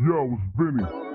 Yo, it's Benny.